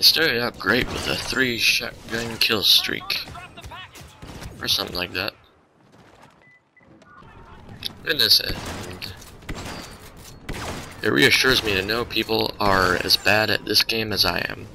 I started out great with a three shotgun kill streak. Or something like that. Goodness, and it reassures me to know people are as bad at this game as I am.